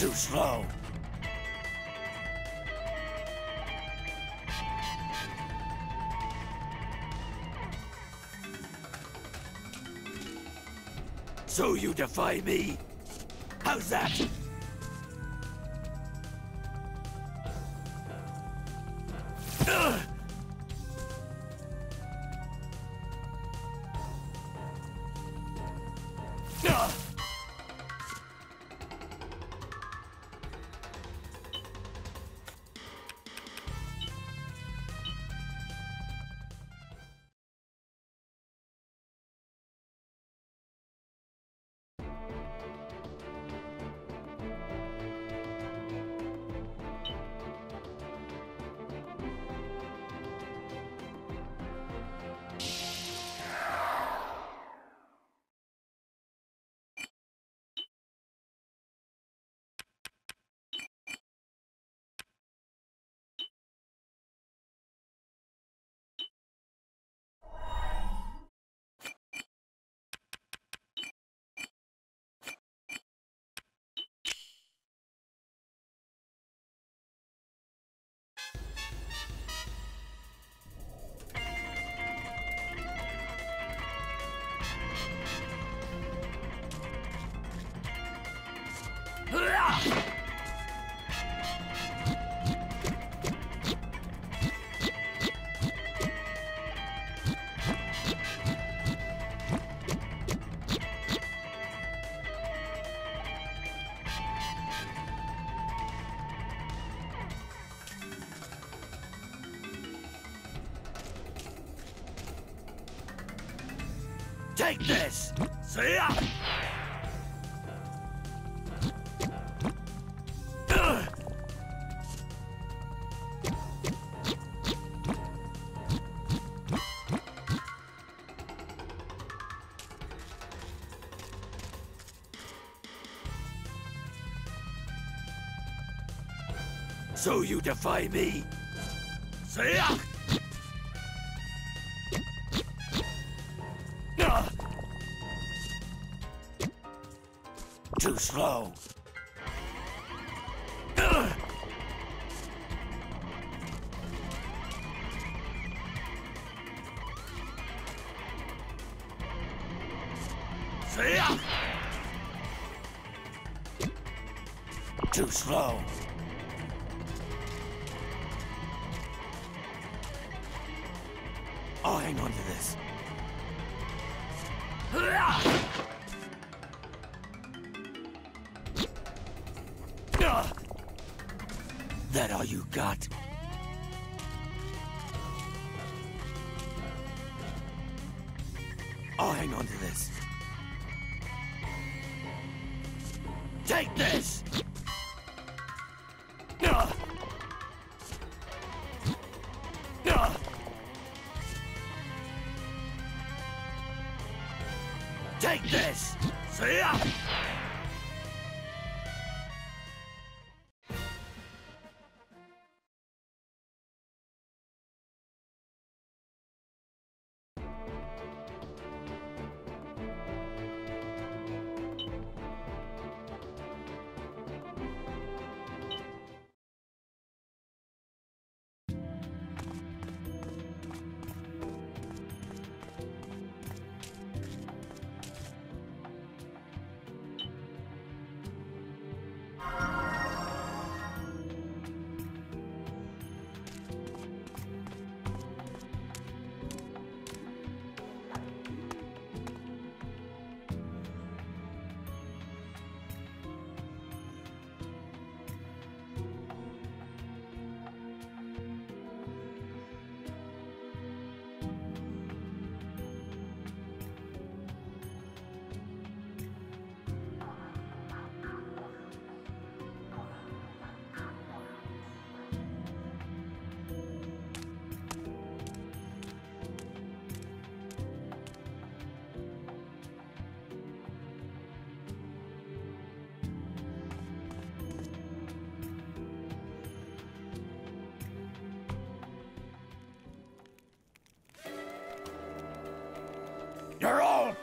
Too slow. So you defy me? How's that? Take this! See ya! So you defy me? See ya! Too That all you got? I'll hang on to this. Take this!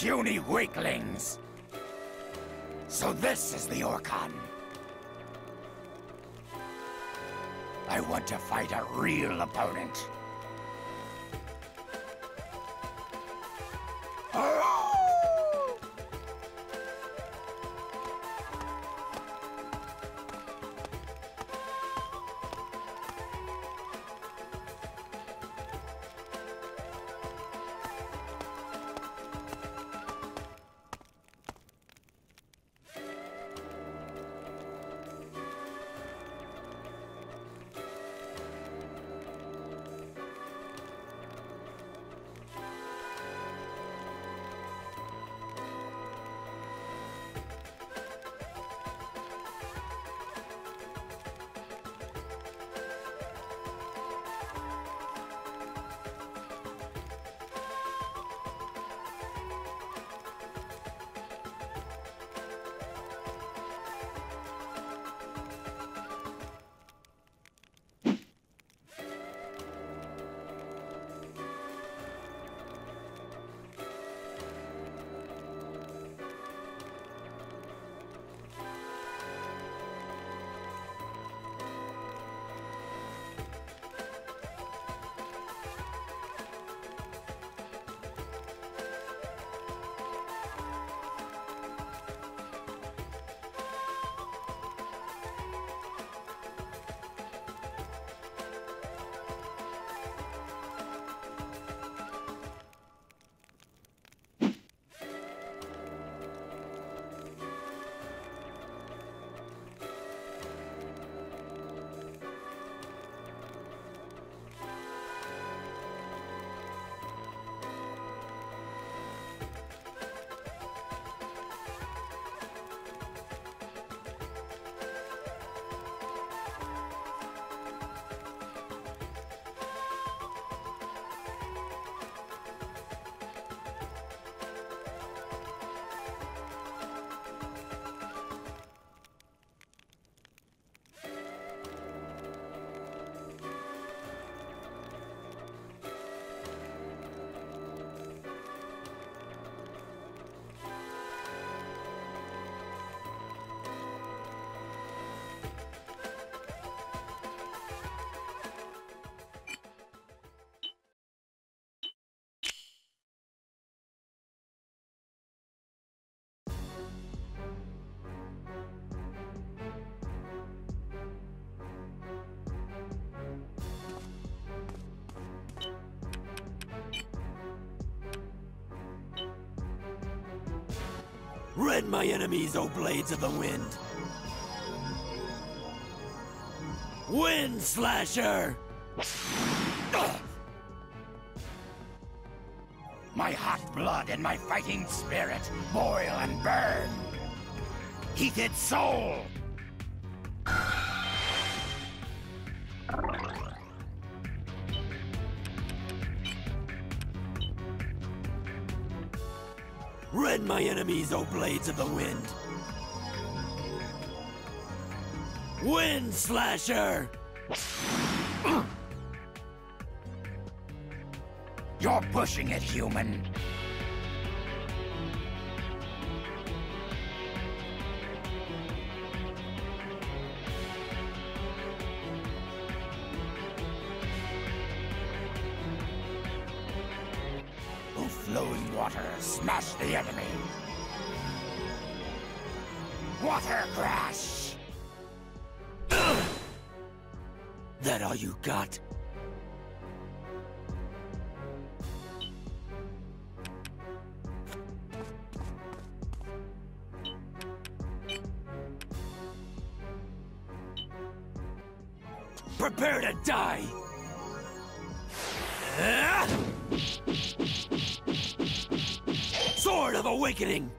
puny weaklings. So this is the Orcon. I want to fight a real opponent. Hurrah! Rend my enemies, O blades of the wind! Wind Slasher! My hot blood and my fighting spirit boil and burn. Heated soul! My enemies, O blades of the wind! Wind Slasher! You're pushing it, human. Water, smash the enemy. Water crash! That all you got? Prepare to die! Awakening!